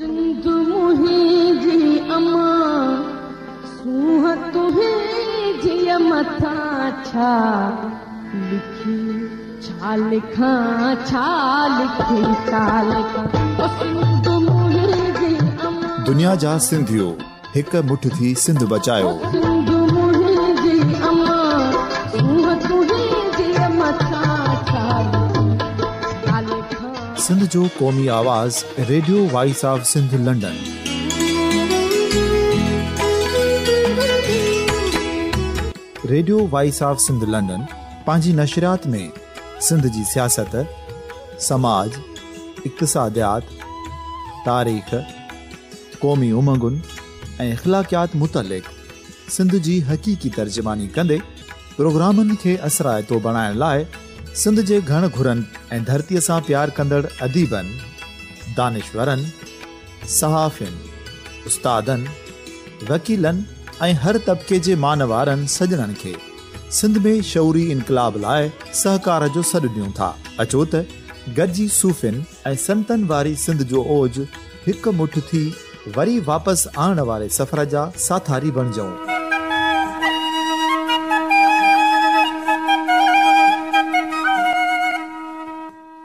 دنیا جا سندھیو ایک مٹ تھی سندھ بچاؤ سندھ جو قومی آواز radio voice of Sindh London radio voice of Sindh London پانچی نشریات میں سندھ جی سیاست سماج اقتصادیات تاریخ قومی امنگن اخلاقیات متعلق سندھ جی حقیقی ترجمانی کندے پروگرامن کے اثرائے تو بنائن لائے سندھ جے گھن گھرن ऐं धरतीअ सां प्यार कंदड़ अदीबन दानेश्वरनि सहाफ़िन उस्तादनि वकीलनि ऐं हर तबिके जे मान वारनि सजणनि खे सिंध में शौरी इनकलाब लाइ सहकार जो सॾु ॾियूं था अचो त गॾिजी सूफ़िन ऐं संतनि वारी सिंध जो ओज हिकु मुठ थी वरी वापसि आणण वारे सफ़र जा साथारी बणिजऊं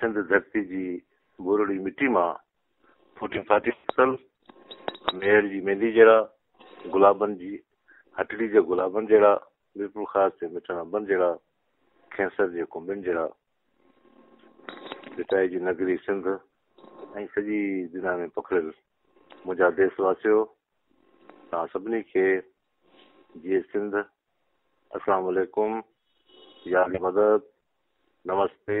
सिंध धरती जी बुरड़ी मिटी मां फाटी फसल मेहर जी मेंदी जहिड़ा गुलाबनि जी हटड़ी जे गुलाबनि जहिड़ा बिल्कुलु ख़ासि जे मिठड़ा अंबनि जहिड़ा खेसर जे कुंभनि जहिड़ा भिटाई जी नगरी सिंध ऐं सॼी दुनिया में पखिड़ियल मुंहिंजा देशवासियो तव्हां सभिनी खे जीअं सिंध मदद नमस्ते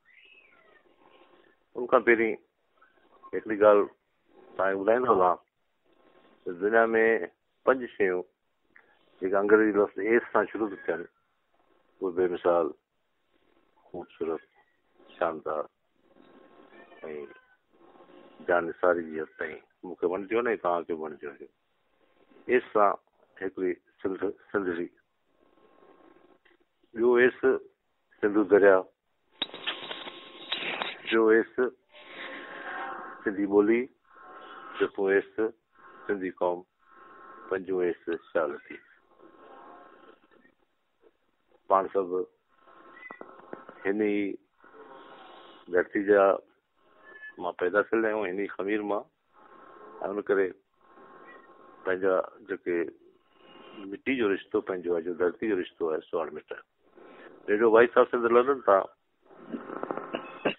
उन खां पहिरीं हिकिड़ी ॻाल्हि तव्हांखे ॿुधाईंदो मां दुनिया में पंज शयूं जेके अंग्रेजी लफ़्ज़ हेसि सां शुरू थी थियनि उहे बेमिसाल ख़ूबसूरत शानदार ऐं जानसारी जी हद ताईं मूंखे वञिजो न तव्हांखे बि वञिजो हेड़ी सिंधी ॿियो हे सिंधू दरिया सि सिंधी बोली पाण सभु हिन धरती जा मां पैदा थियल आहियूं हिन ख़मीर मां रिश्तो धरती जो रिश्तो हेॾो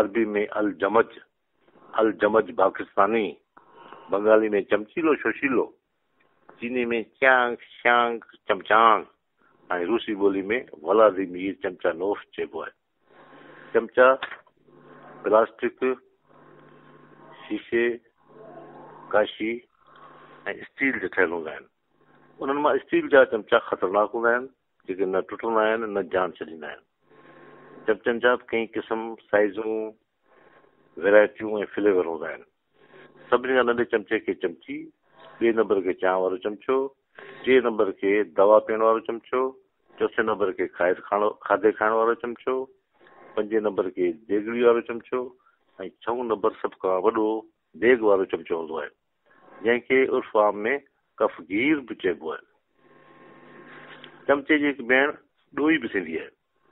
عربی میں الجمج الجمج پاکستانی بنگالی میں چمچیلو شوشیلو چینی میں چانگ شانگ چمچانگ یعنی رسی بولی میں ولادی میر چمچا نوف چائے چمچا پلسٹک شیشے کاشی یعنی اسٹیل ہُن ان اسٹیل جا چمچا خطرناک ہُندھا جے نہ ٹوٹنا جان چڈیدین चमचनि जा कई किस्म साइज़ू वेराइटियूं ऐं फ्लेवर हूंदा आहिनि सभिनी खां नंढे चमचे खे चमची बे नंबर के चांहि वारो चमचो टे नंबर के दवा पीयण वारो चमचो चोथे नंबर खाधे खाइण वारो चमचो पंजे नंबर के देगड़ी वारो चमचो ऐं छो नंबर सभो चमचो हूंदो आहे जंहिंखे उ चइबो आमचे जी भेण डोई बि थींदी आहे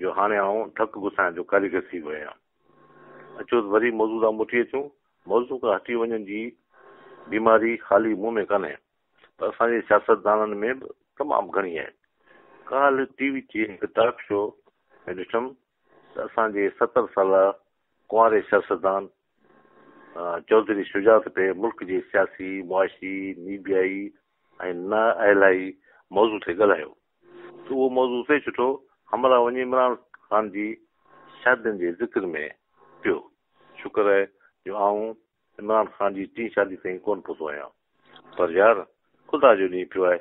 جو ہاں آؤں ٹھک گسائیں جو کاریگر چیو اچھو ہٹن کی جی، خالی منہ میں جی تمام گئی جی ہے ستر سال شجاعت مواشی نیبیائی موضوع موزو हमला वञी इमरान ख़ान जी शादियुनि जे ज़िक्र में पियो शुक्र आहे जो आऊं इमरान ख़ान जी टी शादी ताईं कोन पहुतो आहियां पर यार ख़ुदा जो ॾींहुं पियो आहे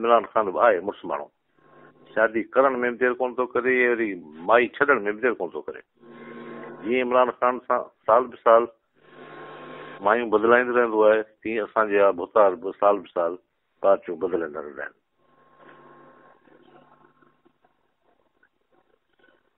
इमरान ख़ान बि आहे मुड़ुसु माण्हू शादी करण में बि देरि कोन थो करे वरी माई छॾण में बि देरि कोन थो करे जीअं इमरान ख़ान सां साल बि साल मायूं बदिलाईंदो रहंदो आहे तीअं असांजा भुतार बि साल बि साल कांचूं बदिलंदा रहंदा आहिनि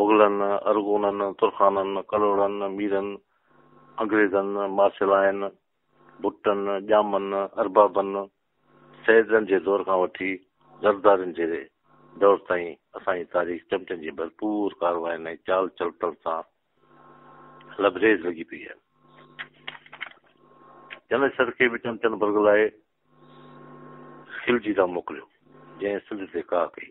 मुग़लनि अरगुननि तुराननि कलोड़नि मीरनि अंग्रेजनि मार्शेल अरबाबनि सहनि जे दौर खां वठी ज़रदारनि असांजी तारीख़ चमचनि जी भरपूर लॻी पई बरगलाए खिलजी था मोकिलियो जंहिं सिंध ते का कई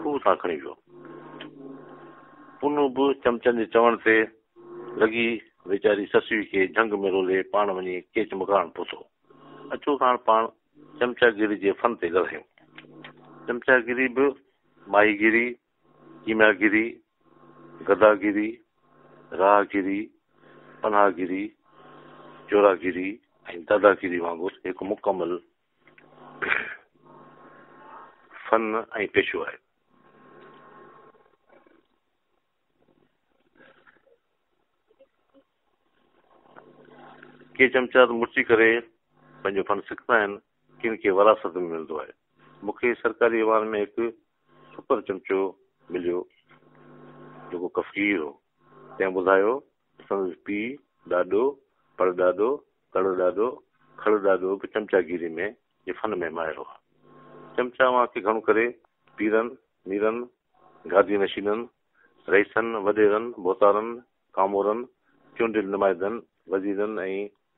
चमचनि जे चवण ते लॻी वेचारी ससी खे पाण चमचागिरी ॻाल्हायूं चमचागिरी बि माहीगिरी चीमयागिरी गदागिरी रागिरी पनागिरी चौरागिरी ऐं दादागिरी वांगुरु हिकु मुकमल फन ऐं पेशो आहे के चमचा मुंजो फन सिखंदा आहिनि किन वरासत आहे मूंखे ॿुधायो पीउ ॾाॾो पर ॾाॾो ॾाॾो खड़ ॾाॾो चमचा गिरी में मायो आहे चमचा मां पीरनि गादी नशीननि बोतारनि कामोरनि चूंडियल नुमाइदनि वज़ीरनि ऐं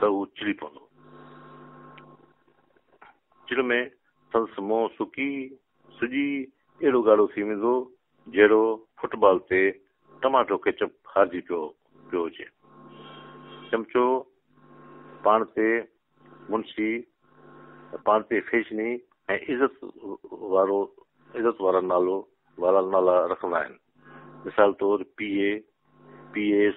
त उहो चिड़ी पवंदो चिड़ में संस मो सुकी सुजी अहिड़ो गाढ़ो थी वेंदो जहिड़ो फुटबॉल ते टमाटो केचप हारजी पियो पियो हुजे चमचो पाण ते मुंशी पाण ते ऐं इज़त वारो इज़त वारा नालो वारा नाला रखंदा आहिनि मिसाल तौरु पी ए पी एस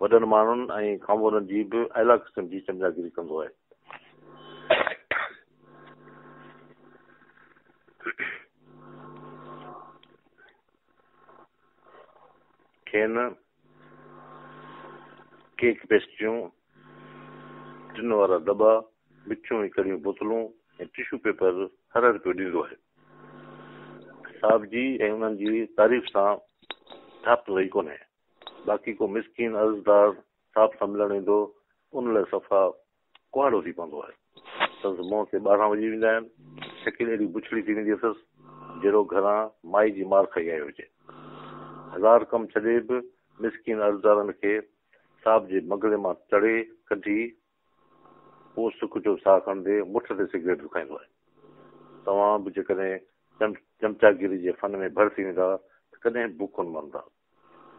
وامور الگ قسم کی سمجاگری کرک پیسٹر ٹن والا دبا مٹوں کڑی بوتلوں ٹشو پیپر ہر روپئے ساپ جی ان تاریف سے ہی کو बाक़ी को मिसकिन अर्ज़दार साप सां मिलण ईंदो उन लाइ सफ़ा कुहड़ो थी पवंदो आहे शकिन बुछड़ी थी वेंदी अथसि जहिड़ो घरां माई जी मार खई आई हुजे हज़ार कम छॾे बि मिसकिन अर्ज़दारनि खे साहब जे मगले मां चढ़े कढी पो सुख जो साहु खणंदे मुठ ते सिगरेट खाईंदो आहे तव्हां बि जेकॾहिं चमचागिरी जे फन में भर थी वेंदा कॾहिं बुखनि मरंदा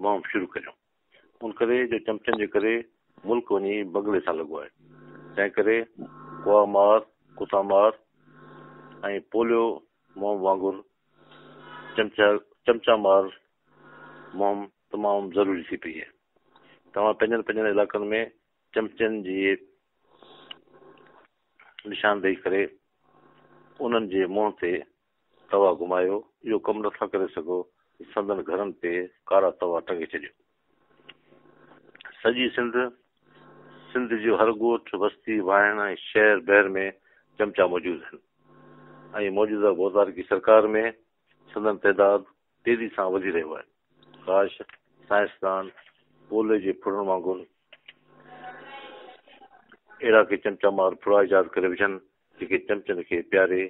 शुरू उन करे जो चमचन जे करे मुल्क वञी बगड़े सां लॻो आहे तंहिं करे गोआ मार कुता मार ऐं पोलियो मोम वांगुर चमचा मार मॉम तमामु ज़रूरी थी पई आहे तव्हां पंहिंजनि पंहिंजनि इलाइक़नि में चमचनि जी निशान ॾेई करे उन्हनि जे मुंहं ते तवा घुमायो इहो कमु नथा करे सघो سندنگے ساری سندھ سندھ وستی وائن شہر بہر میں چمچا موجود ہن ایوجہ بوزار کی سرکار میں سندن تعداد تیزی سے اڑا کہ چمچا مار پورا ایجاد کر کے چمچن کے پیارے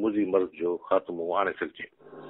موضی مرض کو خاتمہ آنے سکجیں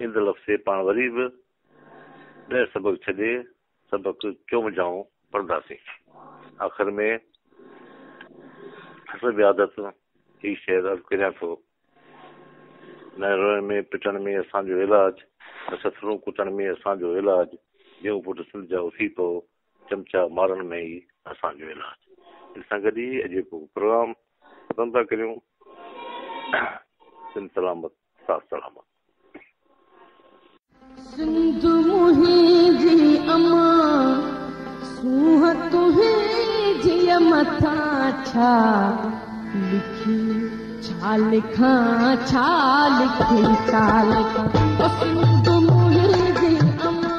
لفظ پان غریب سبق سبق چوم جاؤں پڑھدا سی آخر میں میں میں میں حسب عادت ہی کریا تو پٹن جو جو علاج علاج کٹن پٹ اسی تو چمچا مارن میں ہی جو علاج اجے کو پروگرام تھا کریوں سلامت سلامت جی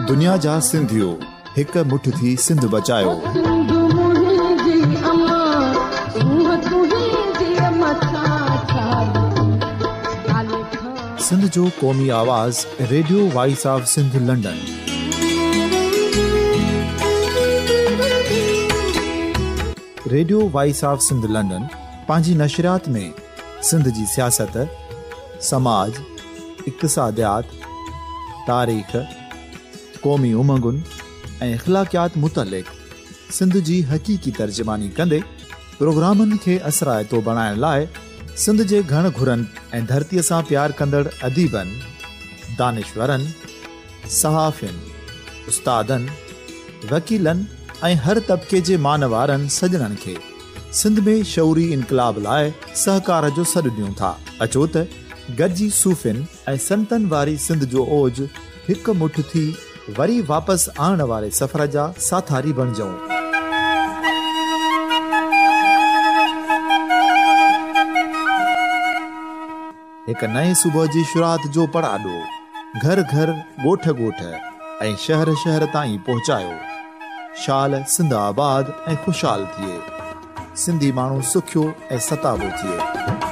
دنیا جا سندھیو ہک مٹھ تھی سندھ سچا सिंध जो क़ौमी आवाज़ radio voice of Sindh radio voice of Sindh London पंहिंजी नशरियात में सिंध जी सियासत समाज इक़सादियात तारीख़ क़ौमी उमंगुनि ऐं इख़लाक़ियात متعلق सिंध जी हकीक़ी तर्जुमानी कंदे प्रोग्रामनि खे असरायतो बणाइण लाइ सिंध जे घण घुरनि ऐं धरतीअ सां प्यार कंदड़ अदीबनि दानेश्वरनि सहाफ़ उस्तादनि वकीलनि ऐं हर तबिके जे मान वारनि सजननि खे सिंध में शौरी इनकलाब लाइ सहकार जो सॾु ॾियूं था अचो त गॾिजी सूफ़िन ऐं संतनि वारी सिंध जो ओज हिकु मुठ थी वरी वापसि आणण वारे सफ़र जा साथारी बणिजऊं हिकु नए सुबुह जी शुरुआति जो पराॾो घर घर ॻोठ ॻोठ ऐं शहर शहर ताईं पहुचायो शाल सिंध आबाद ऐं ख़ुशहाल थिए सिंधी माण्हू सुखियो ऐं सतावो थिए